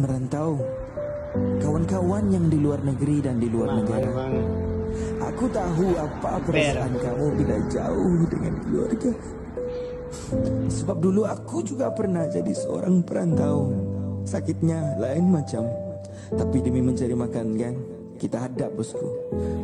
merantau, kawan-kawan yang di luar negeri dan di luar negara. Aku tahu apa perasaan kamu bila jauh dengan keluarga. Sebab dulu aku juga pernah jadi seorang perantau. Sakitnya lain macam. Tapi demi mencari makan kan, kita hadap bosku.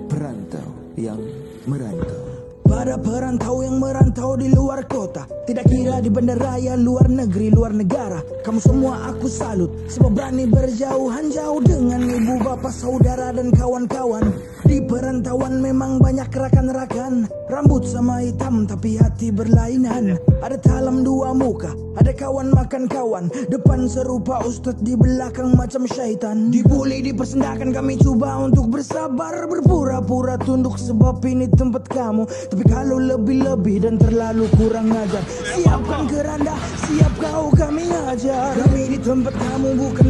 Perantau yang merantau. Para perantau yang merantau di luar kota. Tidak kira di bandaraya luar negeri luar negara. Kamu semua aku salut. Sebab berani berjauhan jauh dengan ibu bapak saudara dan kawan-kawan Di perantauan memang banyak rakan-rakan. Rambut sama hitam tapi hati berlainan. Ada talam dua muka Ada kawan makan kawan. Depan serupa ustadz di belakang macam syaitan. Dibully dipersendakan kami coba untuk bersabar. Berpura-pura tunduk sebab ini tempat kamu. Tapi kalau lebih-lebih dan terlalu kurang ajar Siapkan keranda, siap kau kami ajar Kami di tempat kamu bukan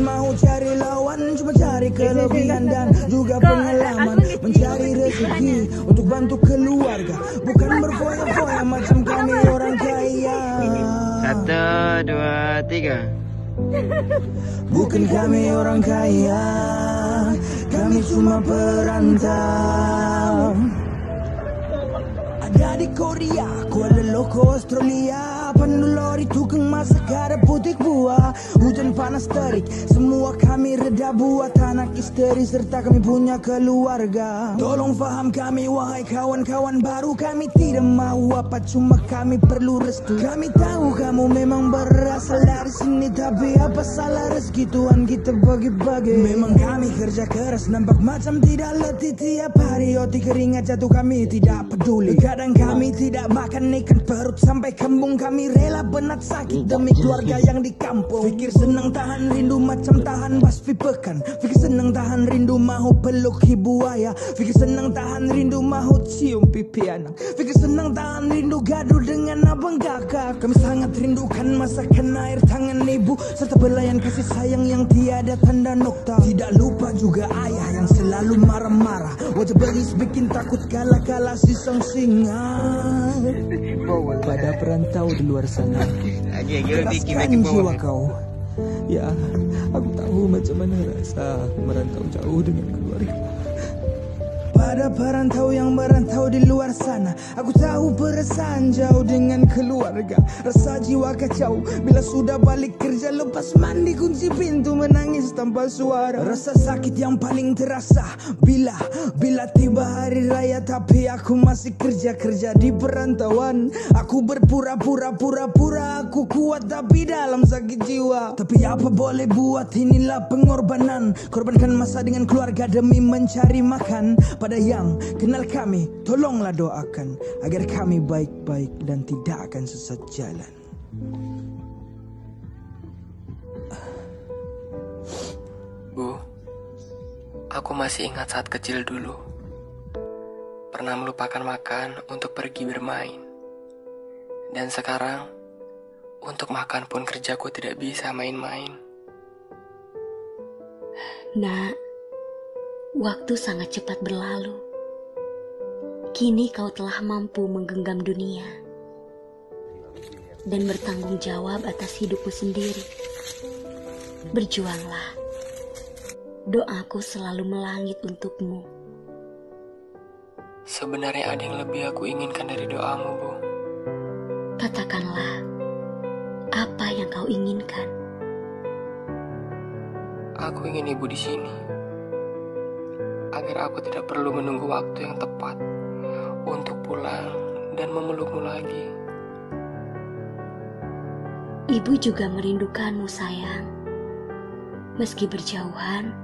tiga. Bukan kami orang kaya Kami cuma perantau Ada di Korea, Kuala Loko, Australia Pendulori tukang masak ada putih buah Hujan panas terik, semua kami reda buat anak istri Serta kami punya keluarga. Tolong faham kami wahai kawan-kawan baru Kami tidak mau apa cuma kami perlu restu. Kami tahu kamu memang berasal dari sini Tapi apa salah rezeki Tuhan kita bagi-bagi? Memang kami kerja keras nampak macam tidak letih. Tiap hari otik keringat jatuh kami tidak peduli. Kadang kami tidak makan ikan perut sampai kembung kami rela penat sakit demi keluarga yang di kampung. Fikir senang tahan rindu macam tahan basfi pekan. Fikir senang tahan rindu mau peluk ibu ayah. Fikir senang tahan rindu mau cium pipi anak. Fikir senang tahan rindu gaduh dengan abang kakak. Kami sangat rindukan masakan air tangan ibu Serta belayan kasih sayang yang tiada tanda nokta. Tidak lupa juga ayah yang selalu marah-marah. Wajah belis bikin takut kala-kala si sang singa. Pada perantau di luar sana Keraskan jiwa kau. Ya, aku tahu macam mana rasa merantau jauh dengan keluarga. Pada perantau yang merantau di luar sana. Aku tahu perasaan jauh dengan keluarga. Rasa jiwa kacau. Bila sudah balik kerja lepas mandi kunci pintu menangis tanpa suara. Rasa sakit yang paling terasa. Bila, bila tiba hari raya Tapi aku masih kerja-kerja di perantauan. Aku berpura-pura pura-pura Aku kuat tapi dalam sakit jiwa. Tapi apa boleh buat? Inilah pengorbanan. Korbankan masa dengan keluarga demi mencari makan. Pada yang kenal kami Tolonglah doakan Agar kami baik-baik dan tidak akan sesat jalan Bu, aku masih ingat saat kecil dulu. Pernah melupakan makan untuk pergi bermain. Dan sekarang, untuk makan pun kerjaku tidak bisa main-main. Nak, waktu sangat cepat berlalu. Kini kau telah mampu menggenggam dunia dan bertanggung jawab atas hidupmu sendiri. Berjuanglah. Doaku selalu melangit untukmu. Sebenarnya ada yang lebih aku inginkan dari doamu, Bu. Katakanlah apa yang kau inginkan. Aku ingin ibu di sini. Agar aku tidak perlu menunggu waktu yang tepat untuk pulang dan memelukmu lagi. Ibu juga merindukanmu, sayang. Meski berjauhan,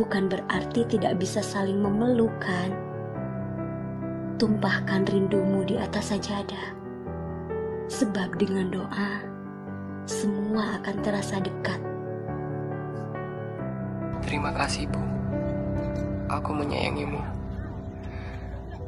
bukan berarti tidak bisa saling memelukkan. Tumpahkan rindumu di atas sajadah. Sebab dengan doa, semua akan terasa dekat. Terima kasih, Bu. Aku menyayangimu.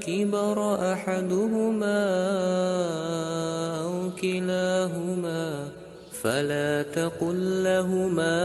الكبر أحدهما أو كلاهما فلا تقل لهما